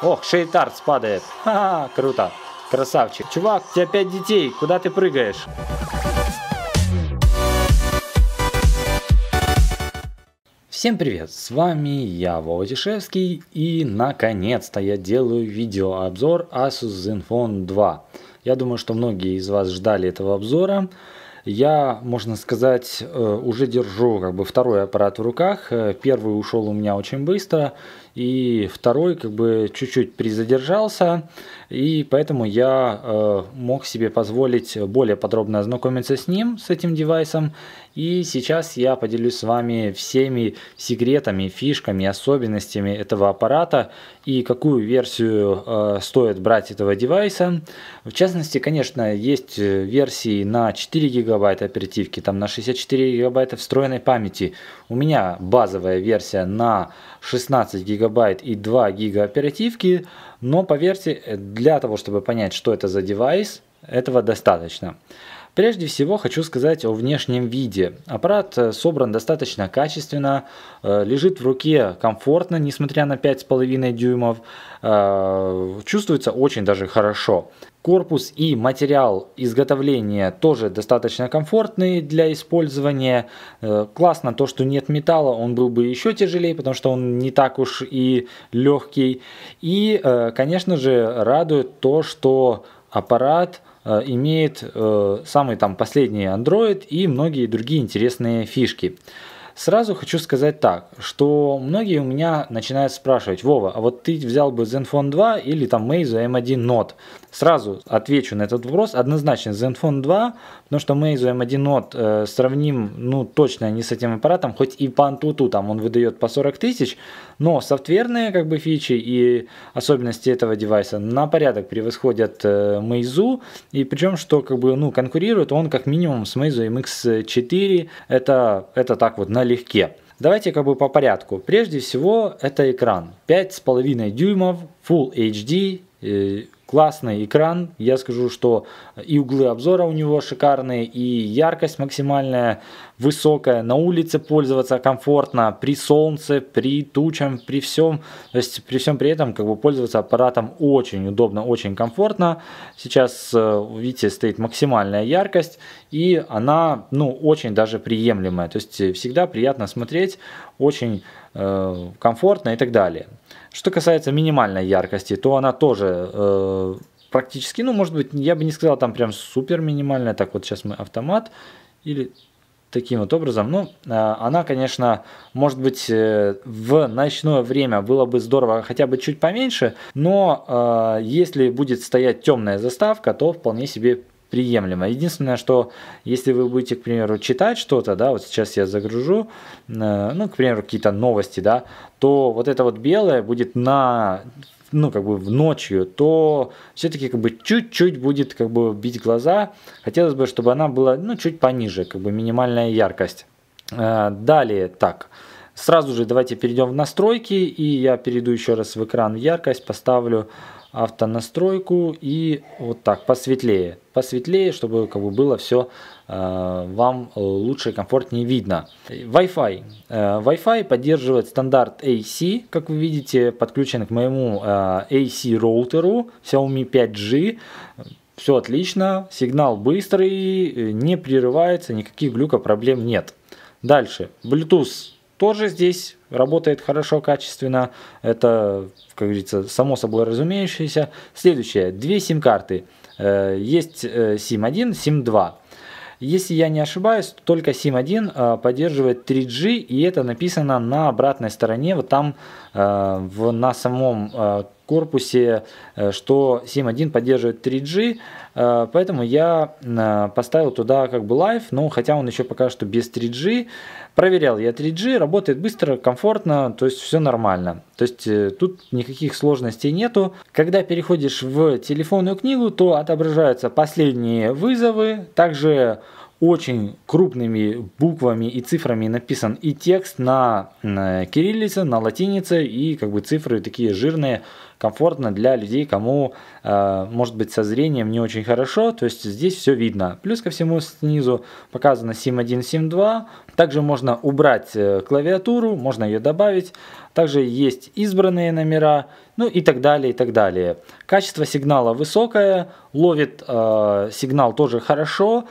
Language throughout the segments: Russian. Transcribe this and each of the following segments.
Ох, Шейтарц падает. Ха-ха, круто. Красавчик. Чувак, у тебя пять детей, куда ты прыгаешь? Всем привет, с вами я, Вова Тишевский, и наконец-то я делаю видеообзор Asus Zenfone 2. Я думаю, что многие из вас ждали этого обзора. Я, можно сказать, э, уже держу как бы второй аппарат в руках. Э, первый ушел у меня очень быстро, и второй как бы чуть-чуть призадержался, и поэтому я э, мог себе позволить более подробно ознакомиться с ним, с этим девайсом, и сейчас я поделюсь с вами всеми секретами, фишками, особенностями этого аппарата и какую версию э, стоит брать этого девайса. В частности, конечно, есть версии на 4 гигабайта оперативки, там на 64 гигабайта встроенной памяти. У меня базовая версия на 16 гигабайт и 2 гига оперативки, но поверьте, для того, чтобы понять, что это за девайс, этого достаточно. Прежде всего хочу сказать о внешнем виде. Аппарат э, собран достаточно качественно, э, лежит в руке комфортно, несмотря на 5,5 дюймов, э, чувствуется очень даже хорошо. Корпус и материал изготовления тоже достаточно комфортные для использования. Классно то, что нет металла, он был бы еще тяжелее, потому что он не так уж и легкий. И, конечно же, радует то, что аппарат имеет э, самый там последний Android и многие другие интересные фишки. Сразу хочу сказать так, что многие у меня начинают спрашивать, Вова, а вот ты взял бы Zenfone 2 или там Meizu M1 Note? Сразу отвечу на этот вопрос, однозначно Zenfone 2, потому что Meizu M1 Note э, сравним, ну, точно не с этим аппаратом, хоть и по Antutu там он выдает по 40 тысяч, но софтверные как бы фичи и особенности этого девайса на порядок превосходят э, Meizu, и причем, что как бы, ну, конкурирует он как минимум с Meizu MX4, это, это так вот налегке. Давайте как бы по порядку. Прежде всего, это экран 5,5 дюймов, Full HD, э, классный экран. Я скажу, что и углы обзора у него шикарные, и яркость максимальная, высокая. На улице пользоваться комфортно, при солнце, при тучам, при всем. То есть при всем при этом как бы пользоваться аппаратом очень удобно, очень комфортно. Сейчас, э, видите, стоит максимальная яркость, и она, ну, очень даже приемлемая. То есть всегда приятно смотреть, очень э, комфортно и так далее. Что касается минимальной яркости, то она тоже э, практически, ну, может быть, я бы не сказал там прям супер минимальная. Так вот сейчас мы автомат или таким вот образом. Ну, э, она, конечно, может быть, э, в ночное время было бы здорово хотя бы чуть поменьше, но э, если будет стоять темная заставка, то вполне себе приемлемо. Единственное, что если вы будете, к примеру, читать что-то, да, вот сейчас я загружу, э, ну, к примеру, какие-то новости, да, то вот это вот белое будет на ну, как бы в ночью, то все-таки как бы чуть-чуть будет как бы бить глаза. Хотелось бы, чтобы она была, ну, чуть пониже, как бы минимальная яркость. Э, далее, так, сразу же давайте перейдем в настройки, и я перейду еще раз в экран яркость, поставлю автонастройку и вот так посветлее, посветлее, чтобы как бы было все э, вам лучше и комфортнее видно. Wi-Fi. Э, Wi-Fi поддерживает стандарт AC, как вы видите, подключен к моему э, AC роутеру Xiaomi 5G. Все отлично, сигнал быстрый, не прерывается, никаких глюков, проблем нет. Дальше, Bluetooth тоже здесь работает хорошо, качественно. Это, как говорится, само собой разумеющееся. Следующее. Две сим-карты. Э, есть SIM1, э, SIM2. Если я не ошибаюсь, то только SIM1 э, поддерживает 3G, и это написано на обратной стороне, вот там в, на самом корпусе, что SIM1 поддерживает 3G, поэтому я поставил туда как бы Live, но хотя он еще пока что без 3G, Проверял я 3G, работает быстро, комфортно, то есть все нормально. То есть э, тут никаких сложностей нету. Когда переходишь в телефонную книгу, то отображаются последние вызовы, также очень крупными буквами и цифрами написан и текст на, на кириллице, на латинице, и как бы цифры такие жирные, комфортно для людей, кому, может быть, со зрением не очень хорошо, то есть здесь все видно. Плюс ко всему снизу показано SIM1, SIM2, также можно убрать э, клавиатуру, можно ее добавить, Также есть избранные номера, ну и так далее, и так далее. Качество сигнала высокое, ловит э, сигнал тоже хорошо.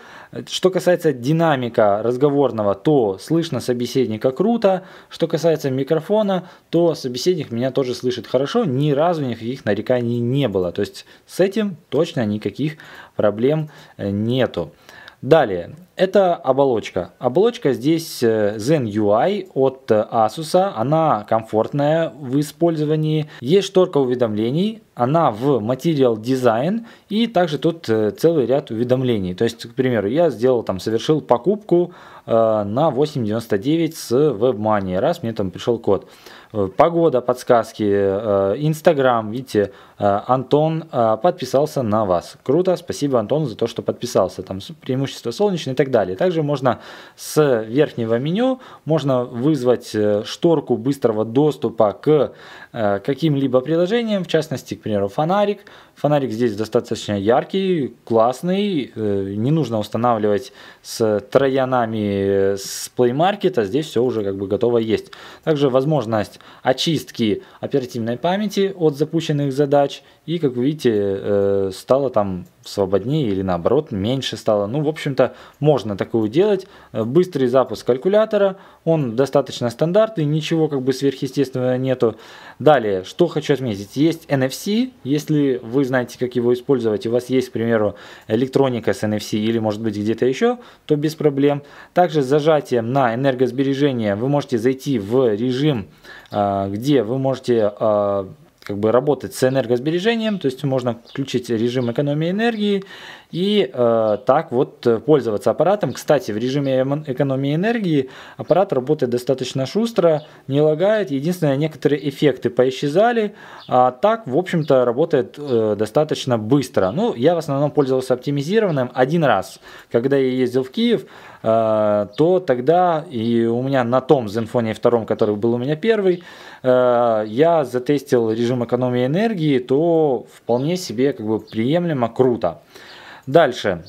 Что касается динамика разговорного, то слышно собеседника круто. Что касается микрофона, то собеседник меня тоже слышит хорошо. Ни разу никаких нареканий не было. То есть с этим точно никаких проблем э, нету. Далее, это оболочка. Оболочка здесь э, Zen UI от э, Asus. Она комфортная в использовании. Есть шторка уведомлений. Она в Material Design. И также тут э, целый ряд уведомлений. То есть, к примеру, я сделал там, совершил покупку на 8.99 с WebMoney. Раз мне там пришел код. Погода, подсказки, Инстаграм, видите, Антон подписался на вас. Круто, спасибо, Антон, за то, что подписался. Там преимущество солнечное и так далее. Также можно с верхнего меню можно вызвать э, шторку быстрого доступа к э, каким-либо приложениям, в частности, к примеру, фонарик. Фонарик здесь достаточно яркий, классный, э, не нужно устанавливать с троянами с Play Market, а здесь все уже как бы готово есть. Также возможность очистки оперативной памяти от запущенных задач и, как вы видите, стало там свободнее или наоборот меньше стало. Ну, в общем-то, можно такое делать. Э, быстрый запуск калькулятора, он достаточно стандартный, ничего как бы сверхъестественного нету. Далее, что хочу отметить, есть NFC, если вы знаете, как его использовать, у вас есть, к примеру, электроника с NFC или может быть где-то еще, то без проблем. Также с зажатием на энергосбережение вы можете зайти в режим, э, где вы можете э, как бы работать с энергосбережением, то есть можно включить режим экономии энергии и э, так вот пользоваться аппаратом. Кстати, в режиме экономии энергии аппарат работает достаточно шустро, не лагает. Единственное, некоторые эффекты поисчезали, а так, в общем-то, работает э, достаточно быстро. Ну, я в основном пользовался оптимизированным один раз, когда я ездил в Киев, э, то тогда и у меня на том Zenfone 2, который был у меня первый, э, я затестил режим экономии энергии, то вполне себе как бы приемлемо, круто. Дальше.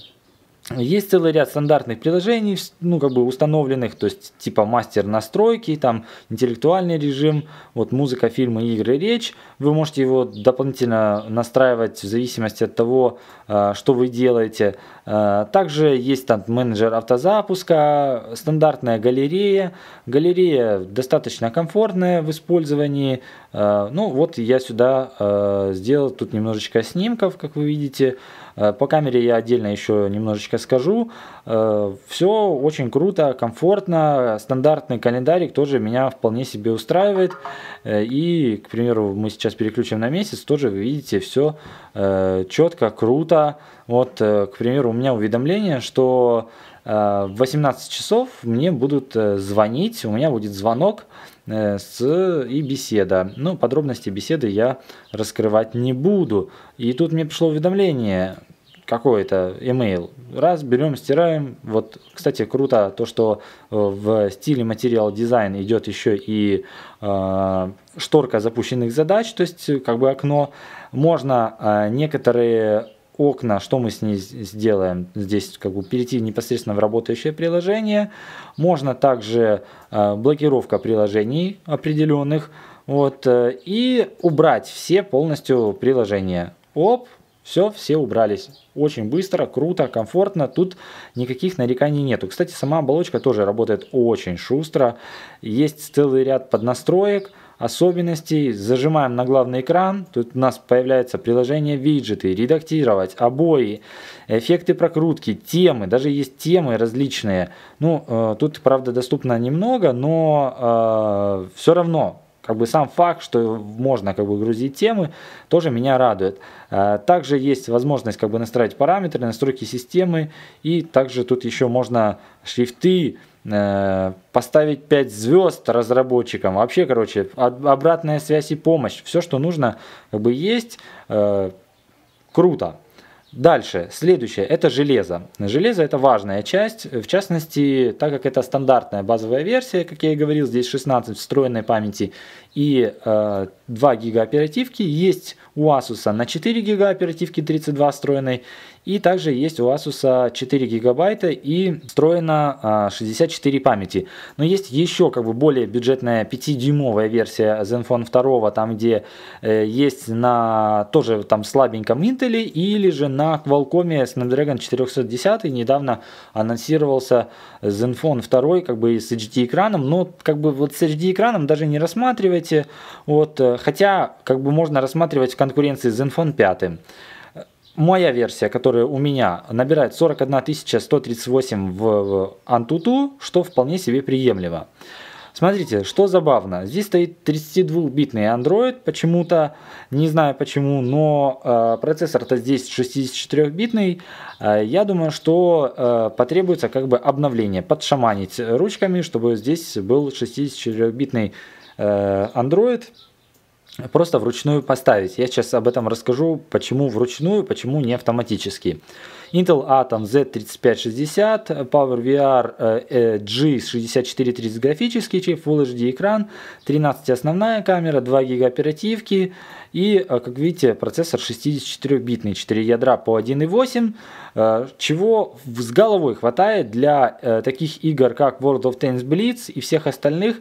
Есть целый ряд стандартных приложений, ну, как бы установленных, то есть типа мастер настройки, там интеллектуальный режим, вот музыка, фильмы, игры, речь. Вы можете его дополнительно настраивать в зависимости от того, э, что вы делаете. Э, также есть там менеджер автозапуска, стандартная галерея. Галерея достаточно комфортная в использовании. Э, ну вот я сюда сделал тут немножечко снимков, как вы видите. Э, по камере я отдельно еще немножечко скажу. Э, Все очень круто, комфортно. Стандартный календарик тоже меня вполне себе устраивает. Э, и, к примеру, мы сейчас переключим на месяц, тоже вы видите все четко, круто. Вот, к примеру, у меня уведомление, что в 18 часов мне будут звонить, у меня будет звонок с, и беседа. Ну, подробности беседы я раскрывать не буду. И тут мне пришло уведомление, какой-то email. Раз, берем, стираем. Вот, кстати, круто то, что э, в стиле материал дизайн идет еще и э, шторка запущенных задач, то есть э, как бы окно. Можно э, некоторые окна, что мы с ней сделаем? Здесь как бы перейти непосредственно в работающее приложение. Можно также э, блокировка приложений определенных. Вот, э, и убрать все полностью приложения. Оп, все, все убрались. Очень быстро, круто, комфортно. Тут никаких нареканий нету. Кстати, сама оболочка тоже работает очень шустро. Есть целый ряд поднастроек, особенностей. Зажимаем на главный экран. Тут у нас появляется приложение виджеты, редактировать, обои, эффекты прокрутки, темы. Даже есть темы различные. Ну, э, тут, правда, доступно немного, но э, все равно как бы сам факт, что можно как бы грузить темы, тоже меня радует. А, также есть возможность как бы настраивать параметры, настройки системы, и также тут еще можно шрифты э, поставить 5 звезд разработчикам. Вообще, короче, обратная связь и помощь. Все, что нужно, как бы есть. Э, круто. Дальше, следующее, это железо. Железо это важная часть, в частности, так как это стандартная базовая версия, как я и говорил, здесь 16 встроенной памяти и э, 2 гига оперативки. Есть у Asus на 4 гига оперативки 32 встроенной. И также есть у Asus 4 гигабайта и встроена 64 памяти. Но есть еще как бы более бюджетная 5-дюймовая версия Zenfone 2, там где э, есть на тоже там слабеньком Intel или же на Qualcomm Snapdragon 410. Недавно анонсировался Zenfone 2 как бы с HD экраном, но как бы вот с HD экраном даже не рассматривайте. Вот, э, хотя как бы можно рассматривать в конкуренции с Zenfone 5 моя версия, которая у меня набирает 41 138 в Antutu, что вполне себе приемлемо. Смотрите, что забавно. Здесь стоит 32-битный Android, почему-то, не знаю почему, но э, процессор-то здесь 64-битный. Э, я думаю, что э, потребуется как бы обновление, подшаманить ручками, чтобы здесь был 64-битный э, Android просто вручную поставить. Я сейчас об этом расскажу, почему вручную, почему не автоматически. Intel Atom Z3560, PowerVR G6430 графический чип, Full HD экран, 13 основная камера, 2 ГБ оперативки и, э, как видите, процессор 64-битный, 4 ядра по 1.8, э, чего с головой хватает для э, таких игр, как World of Tanks Blitz и всех остальных,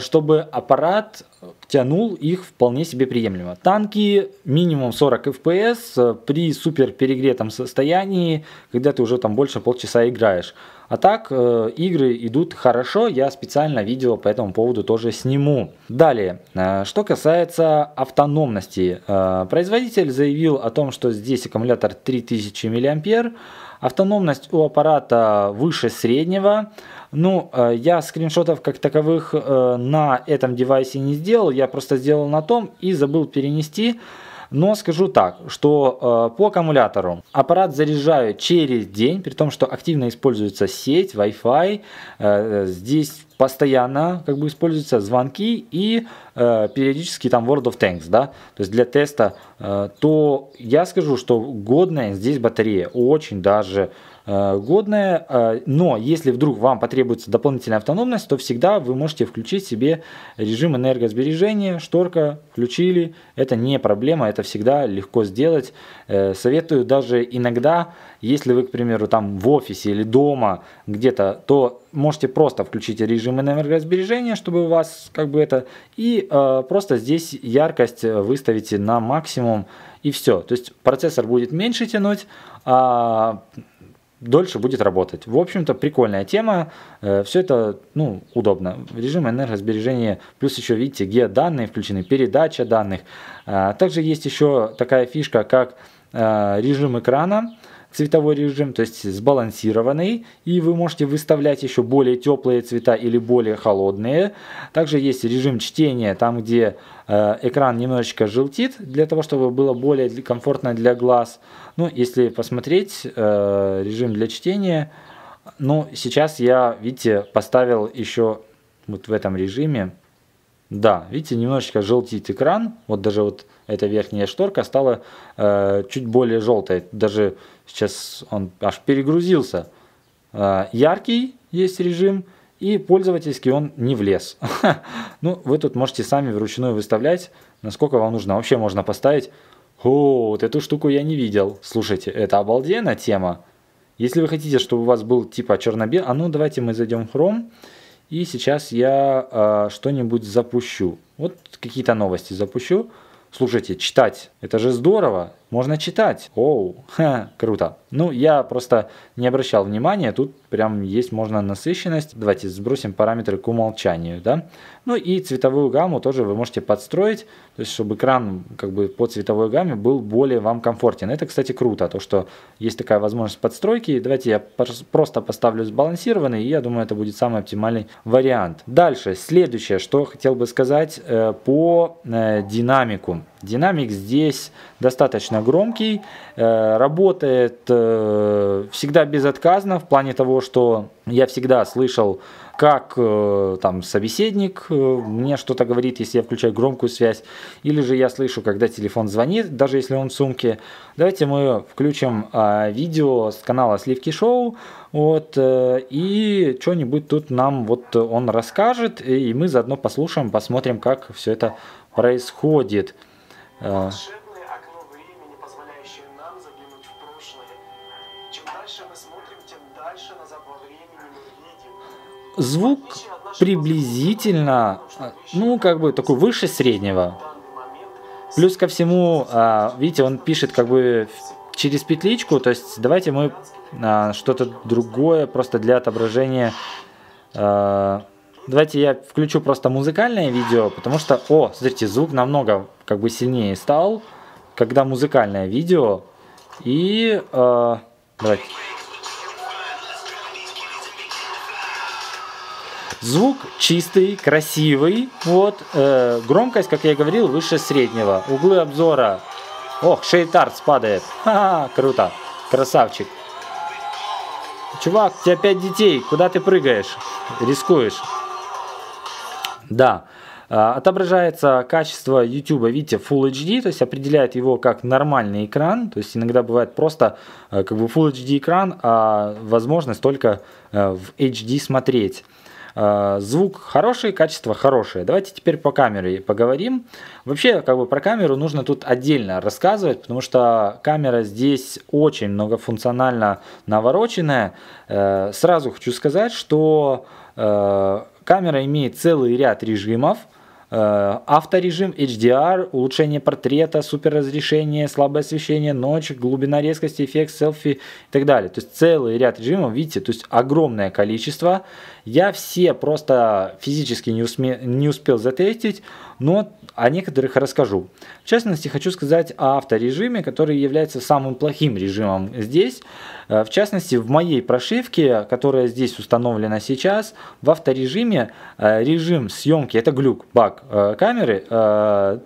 чтобы аппарат тянул их вполне себе приемлемо. Танки минимум 40 FPS при супер перегретом состоянии, когда ты уже там больше полчаса играешь. А так, э, игры идут хорошо, я специально видео по этому поводу тоже сниму. Далее, э, что касается автономности. Э, производитель заявил о том, что здесь аккумулятор 3000 мАh, автономность у аппарата выше среднего. Ну, э, я скриншотов как таковых э, на этом девайсе не сделал, я просто сделал на том и забыл перенести. Но скажу так, что э, по аккумулятору аппарат заряжаю через день, при том, что активно используется сеть, Wi-Fi. Э, здесь постоянно как бы используются звонки и э, периодически там World of Tanks, да, то есть для теста, э, то я скажу, что годная здесь батарея, очень даже Э, годная, э, но если вдруг вам потребуется дополнительная автономность, то всегда вы можете включить себе режим энергосбережения, шторка, включили, это не проблема, это всегда легко сделать. Э, советую даже иногда, если вы, к примеру, там в офисе или дома где-то, то можете просто включить режим энергосбережения, чтобы у вас как бы это, и просто здесь яркость выставите на максимум, и все. То есть процессор будет меньше тянуть, а дольше будет работать. В общем-то, прикольная тема. Э, Все это ну, удобно. Режим энергосбережения, плюс еще, видите, геоданные включены, передача данных. Э, также есть еще такая фишка, как э, режим экрана цветовой режим, то есть сбалансированный, и вы можете выставлять еще более теплые цвета или более холодные. Также есть режим чтения, там где э, экран немножечко желтит, для того, чтобы было более комфортно для глаз. Ну, если посмотреть э, режим для чтения, ну, сейчас я, видите, поставил еще вот в этом режиме, да, видите, немножечко желтит экран, вот даже вот эта верхняя шторка стала э, чуть более желтой, даже сейчас он аж перегрузился. Э, яркий есть режим, и пользовательский он не влез. ну, вы тут можете сами вручную выставлять, насколько вам нужно. Вообще можно поставить, о, вот эту штуку я не видел. Слушайте, это обалденная тема. Если вы хотите, чтобы у вас был типа черно-белый, а ну давайте мы зайдем в Chrome, и сейчас я э, что-нибудь запущу. Вот какие-то новости запущу. Слушайте, читать, это же здорово, можно читать. Оу, ха, круто. Ну, я просто не обращал внимания, тут прям есть можно насыщенность. Давайте сбросим параметры к умолчанию, да. Ну и цветовую гамму тоже вы можете подстроить, то есть чтобы экран как бы по цветовой гамме был более вам комфортен. Это, кстати, круто, то что есть такая возможность подстройки. Давайте я просто поставлю сбалансированный, и я думаю, это будет самый оптимальный вариант. Дальше, следующее, что хотел бы сказать э, по э, динамику. Динамик здесь достаточно громкий, э, работает э, всегда безотказно в плане того, что я всегда слышал, как э, там собеседник мне что-то говорит, если я включаю громкую связь, или же я слышу, когда телефон звонит, даже если он в сумке. Давайте мы включим а, видео с канала Сливки Шоу, вот, и что-нибудь тут нам вот он расскажет, и мы заодно послушаем, посмотрим, как все это происходит. Волшебное окно времени, позволяющее нам заглянуть в прошлое. Чем дальше мы смотрим, тем дальше назад во времени мы видим. Звук приблизительно, ну, как бы такой выше среднего. Плюс ко всему, а, видите, он пишет как бы через петличку, то есть давайте мы а, что-то другое просто для отображения а, Давайте я включу просто музыкальное видео, потому что, о, смотрите, звук намного как бы сильнее стал, когда музыкальное видео. И, э, давайте. Звук чистый, красивый, вот, э, громкость, как я говорил, выше среднего. Углы обзора, ох, шейтарт падает, ха-ха, круто, красавчик. Чувак, у тебя пять детей, куда ты прыгаешь, рискуешь? Да. А, отображается качество YouTube, видите, Full HD, то есть определяет его как нормальный экран, то есть иногда бывает просто э, как бы Full HD экран, а возможность только э, в HD смотреть. А, звук хороший, качество хорошее. Давайте теперь по камере поговорим. Вообще, как бы про камеру нужно тут отдельно рассказывать, потому что камера здесь очень многофункционально навороченная. Э, сразу хочу сказать, что Камера имеет целый ряд режимов. Э, авторежим, HDR, улучшение портрета, суперразрешение, слабое освещение, ночь, глубина резкости, эффект, селфи и так далее. То есть целый ряд режимов, видите, то есть огромное количество. Я все просто физически не, усме, не успел затестить, но о некоторых расскажу. В частности, хочу сказать о авторежиме, который является самым плохим режимом здесь. Э, в частности, в моей прошивке, которая здесь установлена сейчас, в авторежиме э, режим съемки, это глюк, баг э, камеры,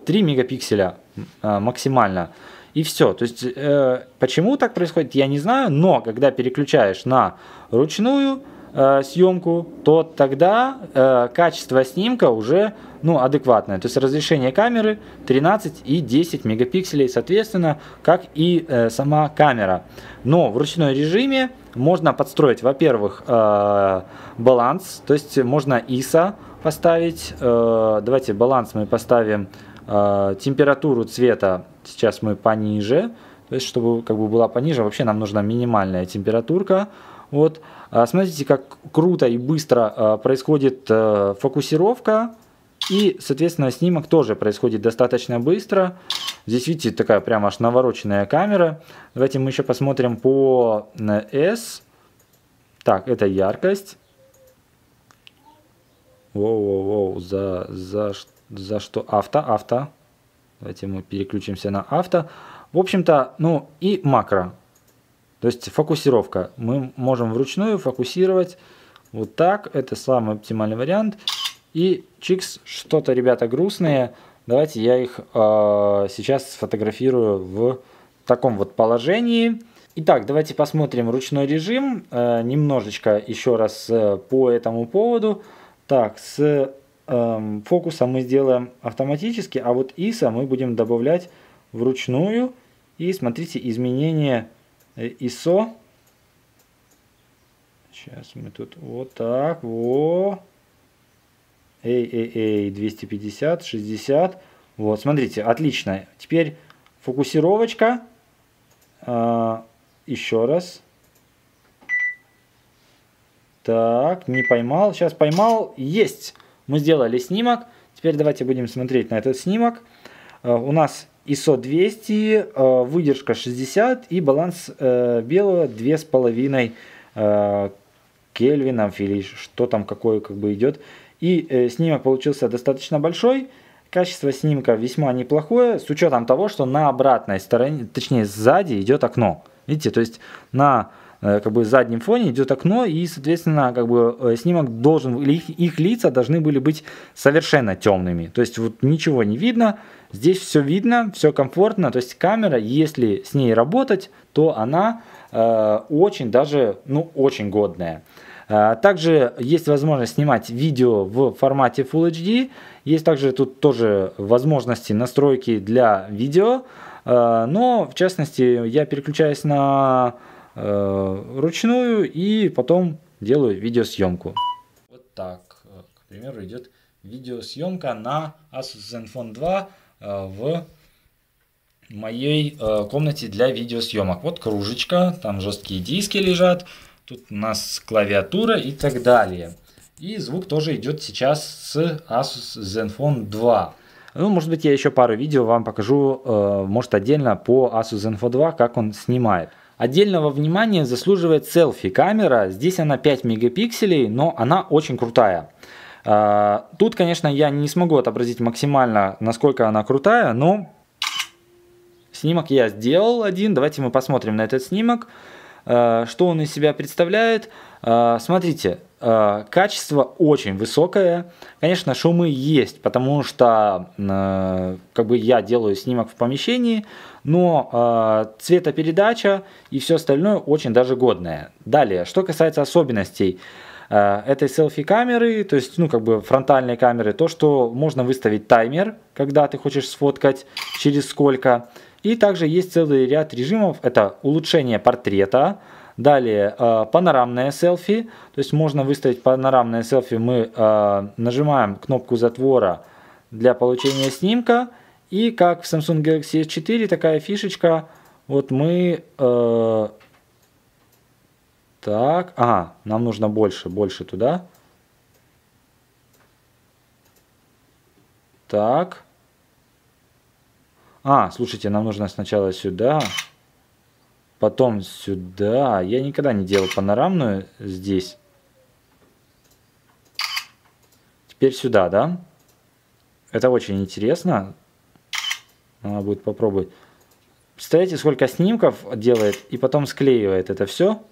3 мегапикселя максимально. И все. То есть, почему так происходит, я не знаю, но когда переключаешь на ручную, э, съемку, то тогда э, качество снимка уже ну, адекватное. То есть разрешение камеры 13 и 10 мегапикселей, соответственно, как и э, сама камера. Но в ручной режиме можно подстроить, во-первых, э, баланс, то есть можно ISO поставить. Э, давайте баланс мы поставим э, температуру цвета, сейчас мы пониже, то есть чтобы как бы была пониже, вообще нам нужна минимальная температурка. Вот. А, смотрите, как круто и быстро а, происходит э, фокусировка. И, соответственно, снимок тоже происходит достаточно быстро. Здесь, видите, такая прям аж навороченная камера. Давайте мы еще посмотрим по S. Так, это яркость. Воу-воу-воу, за, за, за что? Авто, авто. Давайте мы переключимся на авто. В общем-то, ну и макро. То есть фокусировка. Мы можем вручную фокусировать вот так. Это самый оптимальный вариант. И чикс, что-то, ребята, грустные. Давайте я их э, сейчас сфотографирую в таком вот положении. Итак, давайте посмотрим ручной режим. Э, немножечко еще раз э, по этому поводу. Так, с э, фокусом мы сделаем автоматически, а вот ISO мы будем добавлять вручную. И смотрите, изменения ISO. Э, Сейчас мы тут вот так, во. Эй, эй, эй, 250, 60. Вот, смотрите, отлично. Теперь фокусировочка. А, еще раз. Так, не поймал. Сейчас поймал. Есть. Мы сделали снимок. Теперь давайте будем смотреть на этот снимок. А, у нас ISO 200, э, выдержка 60 и баланс э, белого 2,5 э, кельвинов или что там какое как бы идет. И снимок получился достаточно большой. Качество снимка весьма неплохое, с учетом того, что на обратной стороне, точнее сзади идет окно. Видите, то есть на как бы заднем фоне идет окно, и, соответственно, как бы э, снимок должен, их, их лица должны были быть совершенно темными. То есть вот ничего не видно, здесь все видно, все комфортно. То есть камера, если с ней работать, то она э, очень даже, ну, очень годная. Э, также есть возможность снимать видео в формате Full HD. Есть также тут тоже возможности настройки для видео. Э, но, в частности, я переключаюсь на э, ручную и потом делаю видеосъемку. Вот так, к примеру, идет видеосъемка на Asus Zenfone 2 в моей комнате для видеосъемок. Вот кружечка, там жесткие диски лежат, тут у нас клавиатура и так далее. И звук тоже идет сейчас с Asus Zenfone 2. Ну, может быть, я еще пару видео вам покажу, э, может, отдельно по Asus Zenfone 2, как он снимает. Отдельного внимания заслуживает селфи-камера. Здесь она 5 мегапикселей, но она очень крутая. Э, тут, конечно, я не смогу отобразить максимально, насколько она крутая, но снимок я сделал один. Давайте мы посмотрим на этот снимок, э, что он из себя представляет. Смотрите, Э, качество очень высокое. Конечно, шумы есть, потому что как бы я делаю снимок в помещении, но э, цветопередача и все остальное очень даже годное. Далее, что касается особенностей этой селфи-камеры, то есть, ну, как бы фронтальной камеры, то, что можно выставить таймер, когда ты хочешь сфоткать, через сколько. И также есть целый ряд режимов, это улучшение портрета, Далее э, панорамное селфи, то есть можно выставить панорамное селфи, мы э, нажимаем кнопку затвора для получения снимка, и как в Samsung Galaxy S4 такая фишечка, вот мы, э, так, ага, нам нужно больше, больше туда, так, а, слушайте, нам нужно сначала сюда, Потом сюда. Я никогда не делал панорамную здесь. Теперь сюда, да? Это очень интересно. Надо будет попробовать. Представляете, сколько снимков делает и потом склеивает это все.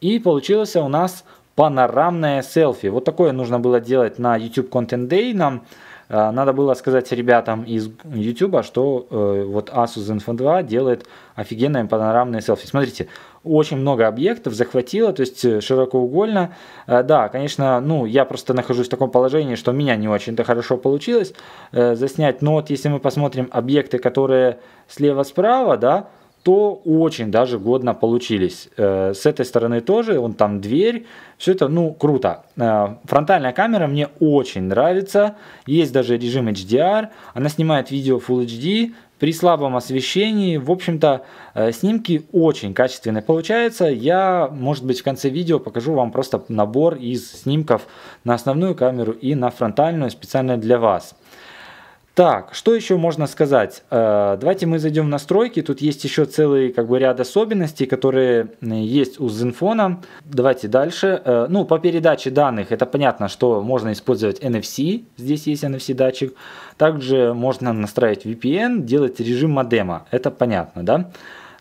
И получилось у нас панорамное селфи. Вот такое нужно было делать на YouTube Content Day нам. А, надо было сказать ребятам из YouTube, что э, вот Asus Zenfone 2 делает офигенное панорамное селфи. Смотрите, очень много объектов захватило, то есть э, широкоугольно. Э, да, конечно, ну, я просто нахожусь в таком положении, что у меня не очень-то хорошо получилось э, заснять, но вот если мы посмотрим объекты, которые слева-справа, да, то очень даже годно получились. Э, с этой стороны тоже, вон там дверь, все это, ну, круто. Э, фронтальная камера мне очень нравится, есть даже режим HDR, она снимает видео Full HD, при слабом освещении, в общем-то, э, снимки очень качественные получаются. Я, может быть, в конце видео покажу вам просто набор из снимков на основную камеру и на фронтальную специально для вас. Так, что еще можно сказать? Э, давайте мы зайдем в настройки. Тут есть еще целый как бы, ряд особенностей, которые есть у Zenfone. Давайте дальше. Э, ну, по передаче данных, это понятно, что можно использовать NFC. Здесь есть NFC датчик. Также можно настраивать VPN, делать режим модема. Это понятно, да?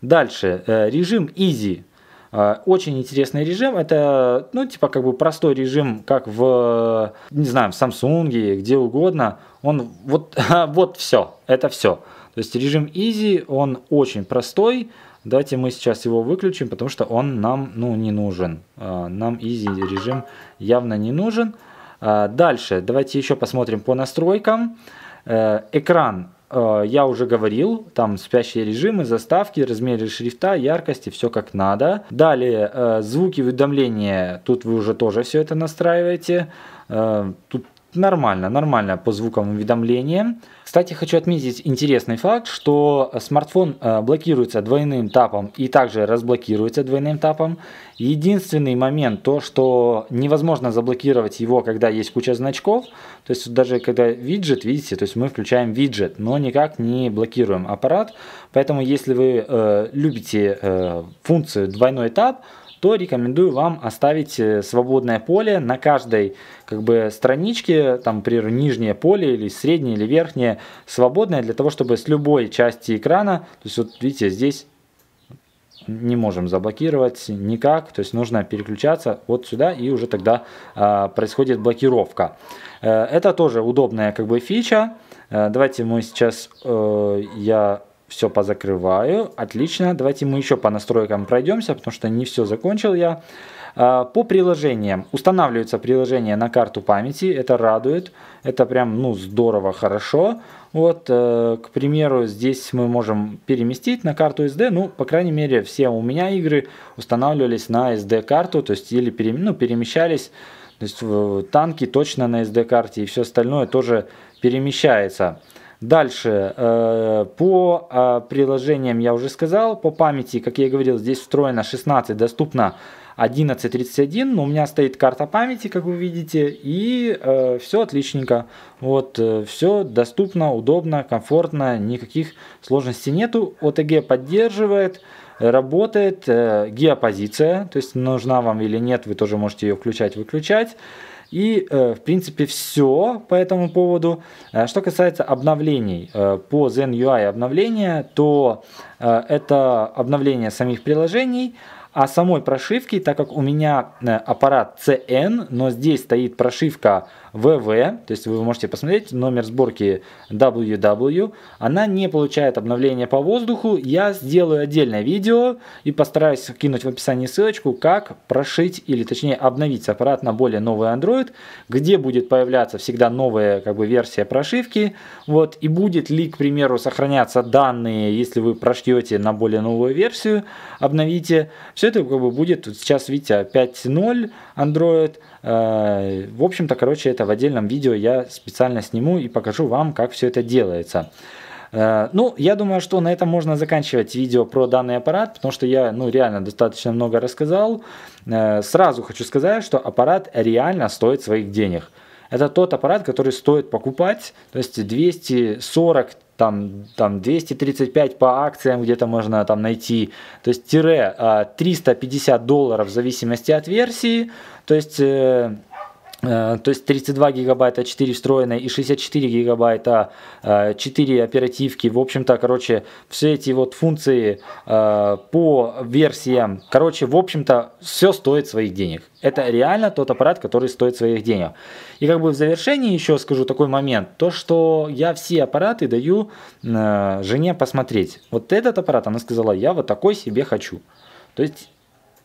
Дальше. Э, режим Easy. Очень интересный режим. Это, ну, типа, как бы простой режим, как в, не знаю, в Samsung, где угодно он вот, вот все, это все. То есть режим Easy, он очень простой. Давайте мы сейчас его выключим, потому что он нам ну, не нужен. А, нам Easy режим явно не нужен. А, дальше, давайте еще посмотрим по настройкам. Э, экран, я уже говорил, там спящие режимы, заставки, размеры шрифта, яркости, все как надо. Далее, э, звуки уведомления, тут вы уже тоже все это настраиваете. Тут Нормально, нормально по звукам уведомления. Кстати, хочу отметить интересный факт, что смартфон э, блокируется двойным тапом и также разблокируется двойным тапом. Единственный момент то, что невозможно заблокировать его, когда есть куча значков. То есть даже когда виджет, видите, то есть мы включаем виджет, но никак не блокируем аппарат. Поэтому если вы э, любите э, функцию двойной тап, то рекомендую вам оставить э, свободное поле на каждой как бы, страничке, там, например, нижнее поле или среднее или верхнее, свободное для того, чтобы с любой части экрана, то есть вот видите, здесь не можем заблокировать никак, то есть нужно переключаться вот сюда и уже тогда э, происходит блокировка. Э, это тоже удобная как бы фича. Э, давайте мы сейчас, э, я все позакрываю, отлично. Давайте мы еще по настройкам пройдемся, потому что не все закончил я. Э, по приложениям. Устанавливается приложение на карту памяти, это радует, это прям ну здорово, хорошо. Вот, э, к примеру, здесь мы можем переместить на карту SD, ну, по крайней мере, все у меня игры устанавливались на SD-карту, то есть или пере, ну, перемещались, то есть танки точно на SD-карте и все остальное тоже перемещается. Дальше, э, по э, приложениям я уже сказал, по памяти, как я и говорил, здесь встроено 16, доступно 11.31, но у меня стоит карта памяти, как вы видите, и э, все отличненько. Вот, все доступно, удобно, комфортно, никаких сложностей нету. ОТГ поддерживает, работает, геопозиция, то есть нужна вам или нет, вы тоже можете ее включать-выключать. И, э, в принципе, все по этому поводу. Э, что касается обновлений, э, по Zen UI обновления, то это обновление самих приложений, а самой прошивки, так как у меня аппарат CN, но здесь стоит прошивка VV, то есть вы можете посмотреть номер сборки WW, она не получает обновления по воздуху. Я сделаю отдельное видео и постараюсь кинуть в описании ссылочку, как прошить или точнее обновить аппарат на более новый Android, где будет появляться всегда новая как бы версия прошивки, вот, и будет ли, к примеру, сохраняться данные, если вы прошьете на более новую версию, обновите. Все это как бы будет, сейчас видите, 5.0 Android, в общем-то, короче, это в отдельном видео я специально сниму и покажу вам, как все это делается. Э, ну, я думаю, что на этом можно заканчивать видео про данный аппарат, потому что я, ну, реально достаточно много рассказал. Э, сразу хочу сказать, что аппарат реально стоит своих денег. Это тот аппарат, который стоит покупать, то есть 240 там, там 235 по акциям где-то можно там найти, то есть тире 350 долларов в зависимости от версии, то есть э, то есть 32 гигабайта 4 встроенные и 64 гигабайта 4 э, оперативки. В общем-то, короче, все эти вот функции по версиям, короче, в общем-то, все стоит своих денег. Это реально тот аппарат, который стоит своих денег. И как бы в завершении еще скажу такой момент, то что я все аппараты даю жене посмотреть. Вот этот аппарат, она сказала, я вот такой себе хочу. То есть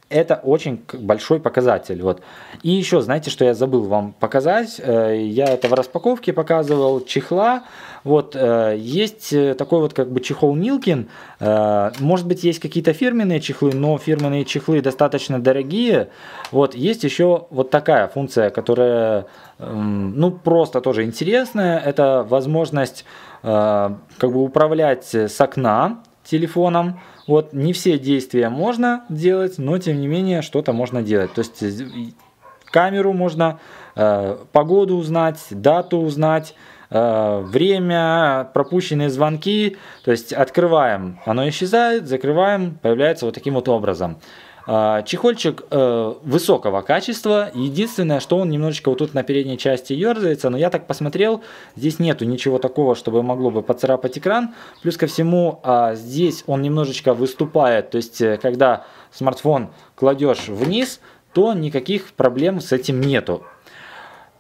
это очень большой показатель. Вот. И еще, знаете, что я забыл вам показать? Э, я это в распаковке показывал, чехла. Вот, э, есть э, такой вот как бы чехол Милкин. Может быть, есть какие-то фирменные чехлы, но фирменные чехлы достаточно дорогие. Вот, есть еще вот такая функция, которая, эм, ну, просто тоже интересная. Это возможность как бы управлять с окна телефоном. Вот не все действия можно делать, но тем не менее что-то можно делать. То есть камеру можно, э, погоду узнать, дату узнать, э, время, пропущенные звонки. То есть открываем, оно исчезает, закрываем, появляется вот таким вот образом. А, чехольчик э, высокого качества. Единственное, что он немножечко вот тут на передней части ерзается, но я так посмотрел, здесь нету ничего такого, чтобы могло бы поцарапать экран. Плюс ко всему, а, здесь он немножечко выступает, то есть э, когда смартфон кладешь вниз, то никаких проблем с этим нету.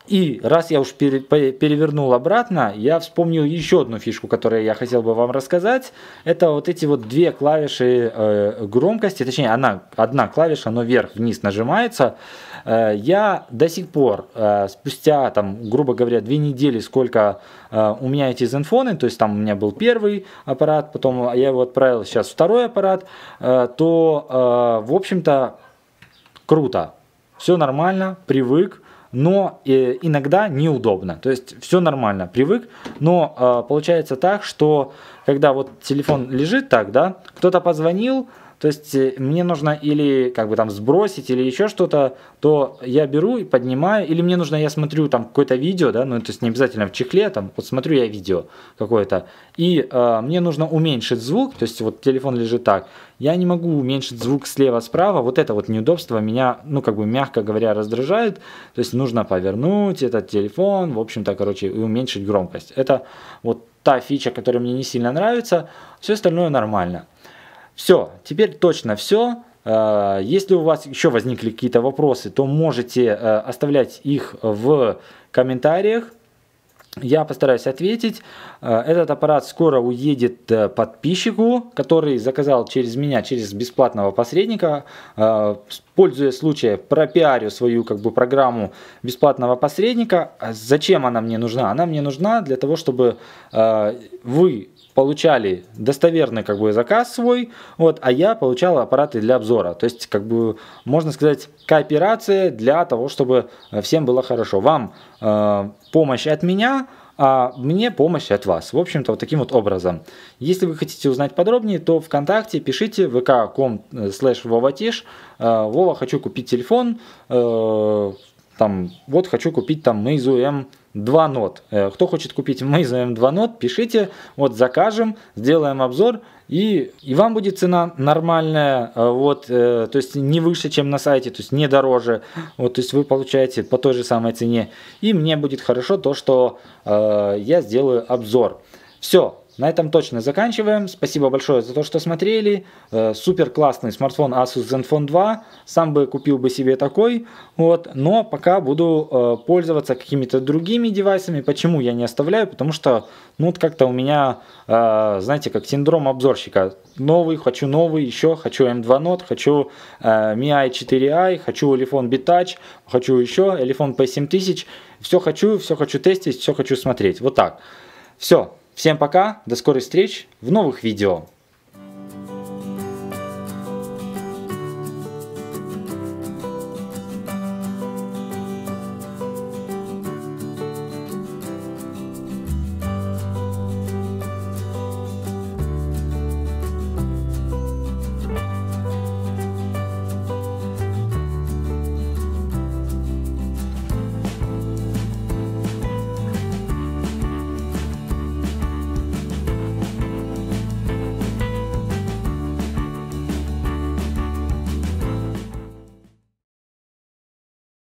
И раз я уж пере, перевернул обратно, я вспомнил еще одну фишку, которую я хотел бы вам рассказать. Это вот эти вот две клавиши э, громкости, точнее, она, одна клавиша, но вверх-вниз нажимается. Э, я до сих пор, э, спустя, там, грубо говоря, две недели, сколько у меня эти зенфоны, то есть там у меня был первый аппарат, потом я его отправил сейчас второй аппарат, то, в общем-то, круто. Все нормально, привык но э, иногда неудобно. То есть все нормально, привык, но э, получается так, что когда вот телефон лежит так, да, кто-то позвонил, то есть э, мне нужно или как бы там сбросить, или еще что-то, то я беру и поднимаю, или мне нужно, я смотрю там какое-то видео, да, ну то есть не обязательно в чехле, там вот смотрю я видео какое-то, и э, мне нужно уменьшить звук, то есть вот телефон лежит так, я не могу уменьшить звук слева-справа, вот это вот неудобство меня, ну как бы мягко говоря, раздражает, то есть нужно повернуть этот телефон, в общем-то, короче, и уменьшить громкость. Это вот та фича, которая мне не сильно нравится, все остальное нормально. Все, теперь точно все. Э, если у вас еще возникли какие-то вопросы, то можете э, оставлять их в комментариях. Я постараюсь ответить. Э, этот аппарат скоро уедет подписчику, который заказал через меня, через бесплатного посредника. Пользуясь случаем, пропиарю свою как бы, программу бесплатного посредника. А зачем она мне нужна? Она мне нужна для того, чтобы вы получали достоверный как бы заказ свой, вот, а я получал аппараты для обзора. То есть, как бы, можно сказать, кооперация для того, чтобы э, всем было хорошо. Вам э, помощь от меня, а мне помощь от вас. В общем-то, вот таким вот образом. Если вы хотите узнать подробнее, то ВКонтакте пишите vk.com slash воватиш. Э, Вова, хочу купить телефон. Там, вот хочу купить там Meizu M 2 нот. Кто хочет купить Meizu M2 нот, пишите, вот закажем, сделаем обзор, и, и вам будет цена нормальная, э, вот, э, то есть не выше, чем на сайте, то есть не дороже, вот, то есть вы получаете по той же самой цене, и мне будет хорошо то, что э, я сделаю обзор. Все, на этом точно заканчиваем. Спасибо большое за то, что смотрели. Э, супер классный смартфон Asus Zenfone 2. Сам бы купил бы себе такой. Вот. Но пока буду э, пользоваться какими-то другими девайсами. Почему я не оставляю? Потому что ну вот как-то у меня, э, знаете, как синдром обзорщика. Новый, хочу новый, еще хочу M2 Note, хочу Mi 4i, хочу Elephone B-Touch, хочу еще Elephone P7000. Все хочу, все хочу тестить, все хочу смотреть. Вот так. Все. Всем пока, до скорых встреч в новых видео.